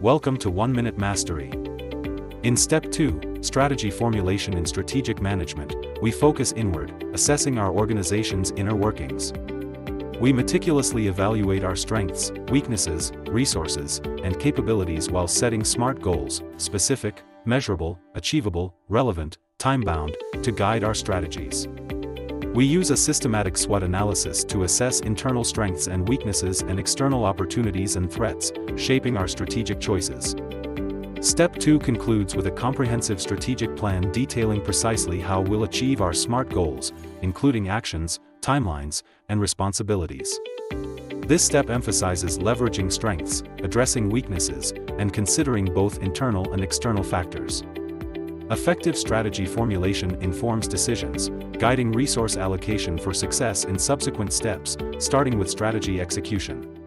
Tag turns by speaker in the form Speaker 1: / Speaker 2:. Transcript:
Speaker 1: Welcome to 1 Minute Mastery. In Step 2, Strategy Formulation and Strategic Management, we focus inward, assessing our organization's inner workings. We meticulously evaluate our strengths, weaknesses, resources, and capabilities while setting SMART goals, specific, measurable, achievable, relevant, time-bound, to guide our strategies. We use a systematic SWOT analysis to assess internal strengths and weaknesses and external opportunities and threats, shaping our strategic choices. Step 2 concludes with a comprehensive strategic plan detailing precisely how we'll achieve our SMART goals, including actions, timelines, and responsibilities. This step emphasizes leveraging strengths, addressing weaknesses, and considering both internal and external factors. Effective strategy formulation informs decisions, guiding resource allocation for success in subsequent steps, starting with strategy execution.